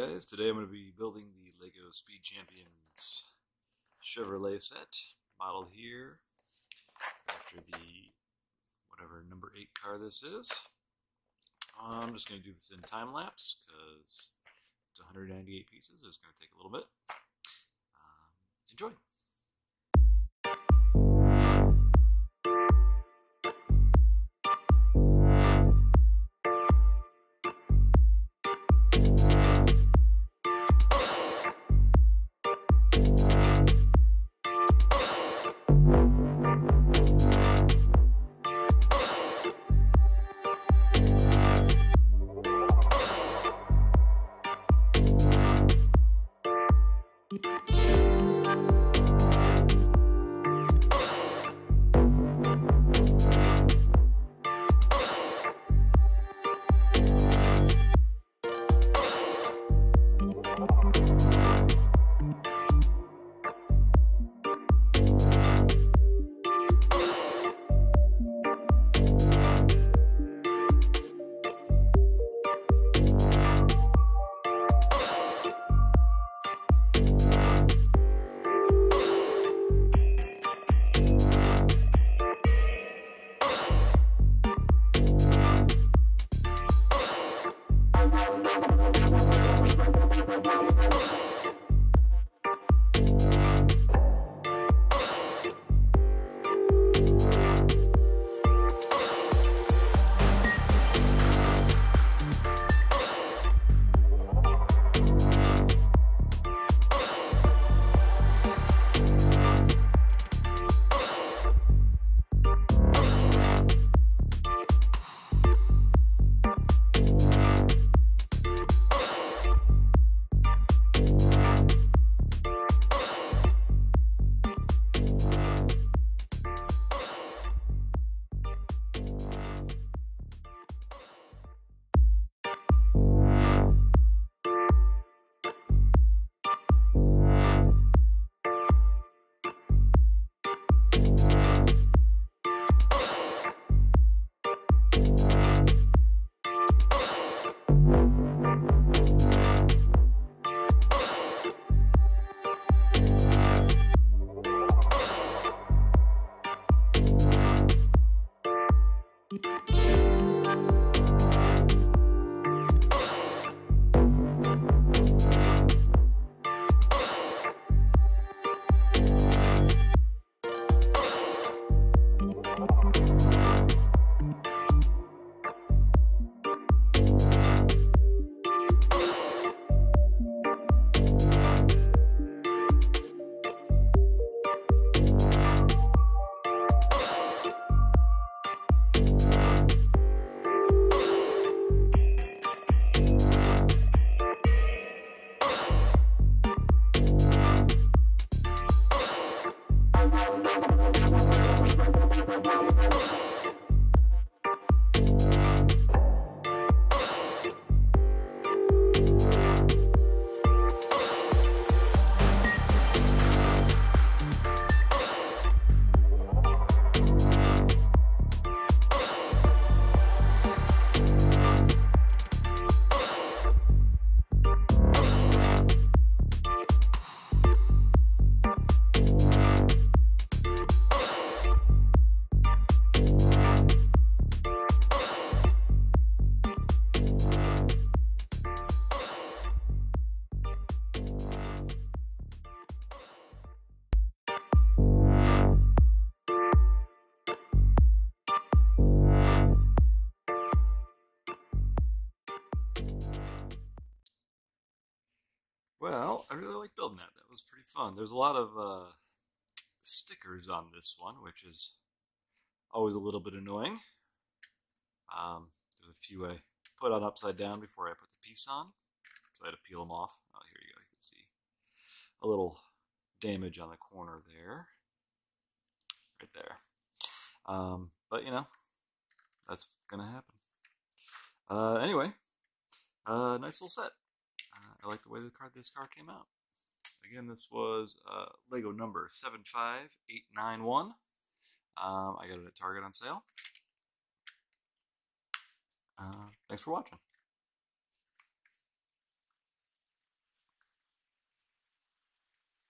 guys, today I'm going to be building the LEGO Speed Champions Chevrolet set, modeled here after the whatever number 8 car this is. I'm just going to do this in time lapse because it's 198 pieces, it's going to take a little bit. Um, enjoy! Well, I really like building that. That was pretty fun. There's a lot of uh, stickers on this one, which is always a little bit annoying. Um, there's a few I put on upside down before I put the piece on, so I had to peel them off. Oh, here you go. You can see a little damage on the corner there, right there. Um, but you know, that's gonna happen. Uh, anyway, uh, nice little set. I like the way the card this car came out. Again, this was uh, Lego number 75891. Um, I got it at Target on sale. Uh, thanks for watching.